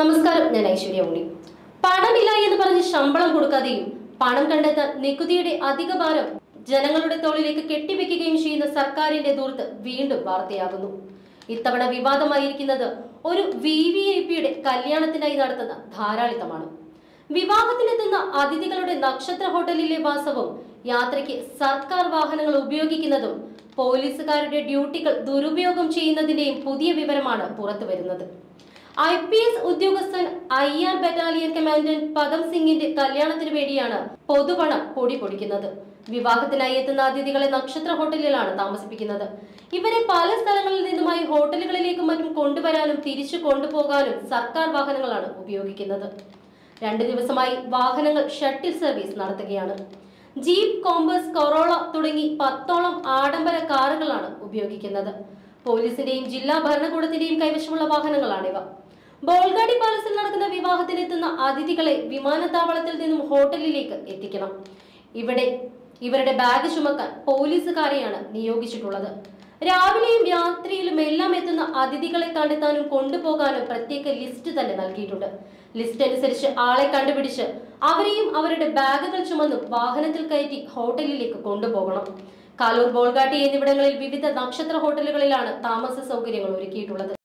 നമസ്കാരം ഞാൻ ഐശ്വര്യ ഉണ്ണി. പണമില്ല എന്ന് പറഞ്ഞ് ശമ്പളം കൊടുക്കാതെയും പണം കണ്ടെത്താൻ നികുതിയുടെ അധിക ഭാരം ജനങ്ങളുടെ തോളിലേക്ക് കെട്ടിവെക്കുകയും ചെയ്യുന്ന സർക്കാരിന്റെ ദൂർത്ത് വീണ്ടും വാർത്തയാകുന്നു. ഇത്തവണ വിവാദമായിരിക്കുന്നത് ഒരു വി വി ഐ പിയുടെ കല്യാണത്തിനായി നടത്തുന്ന ധാരാളിത്തമാണ്. വിവാഹത്തിനെത്തുന്ന അതിഥികളുടെ നക്ഷത്ര ഹോട്ടലിലെ വാസവും യാത്രയ്ക്ക് സർക്കാർ വാഹനങ്ങൾ ഉപയോഗിക്കുന്നതും പോലീസുകാരുടെ ഡ്യൂട്ടികൾ ദുരുപയോഗം ചെയ്യുന്നതിന്റെയും പുതിയ വിവരമാണ് പുറത്തുവരുന്നത്. ഐ പി എസ് ഉദ്യോഗസ്ഥൻ I R battalion commandant Padam സിംഗിന്റെ കല്യാണത്തിന് വേണ്ടിയാണ് പൊതുപണം പൊടി പൊടിക്കുന്നത് വിവാഹത്തിനായി എത്തുന്ന അതിഥികളെ നക്ഷത്ര ഹോട്ടലിലാണ് താമസിപ്പിക്കുന്നത്. ഇവരെ പല സ്ഥലങ്ങളിൽ നിന്നുമായി ഹോട്ടലുകളിലേക്കും മറ്റും കൊണ്ടുവരാനും തിരിച്ചു കൊണ്ടുപോകാനും സർക്കാർ വാഹനങ്ങളാണ് ഉപയോഗിക്കുന്നത്. രണ്ട് ദിവസമായി വാഹനങ്ങൾ ഷട്ടിൽ സർവീസ് നടത്തുകയാണ്. ജീപ്പ് കോമ്പസ് കൊറോള തുടങ്ങി പത്തോളം ആഡംബര കാറുകളാണ് ഉപയോഗിക്കുന്നത്. പോലീസിന്റെയും ജില്ലാ ഭരണകൂടത്തിന്റെയും കൈവശമുള്ള വാഹനങ്ങളാണിവ. ബോൾഗാടി പാലസിൽ നടക്കുന്ന വിവാഹത്തിനെത്തുന്ന അതിഥികളെ വിമാനത്താവളത്തിൽ നിന്നും ഹോട്ടലിലേക്ക് എത്തിക്കണം. ഇവിടെ ഇവരുടെ ബാഗ് ചുമക്കാൻ പോലീസുകാരെയാണ് നിയോഗിച്ചിട്ടുള്ളത്. രാവിലെയും രാത്രിയിലും എല്ലാം എത്തുന്ന അതിഥികളെ കണ്ടെത്താനും കൊണ്ടുപോകാനും പ്രത്യേക ലിസ്റ്റ് തന്നെ നൽകിയിട്ടുണ്ട്. ലിസ്റ്റ് അനുസരിച്ച് ആളെ കണ്ടുപിടിച്ച് അവരെയും അവരുടെ ബാഗുകൾ ചുമന്നും വാഹനത്തിൽ കയറ്റി ഹോട്ടലിലേക്ക് കൊണ്ടുപോകണം. കാലൂർ ബോൾഗാട്ടി എന്നിവിടങ്ങളിൽ വിവിധ നക്ഷത്ര ഹോട്ടലുകളിലാണ് താമസ സൗകര്യങ്ങൾ ഒരുക്കിയിട്ടുള്ളത്.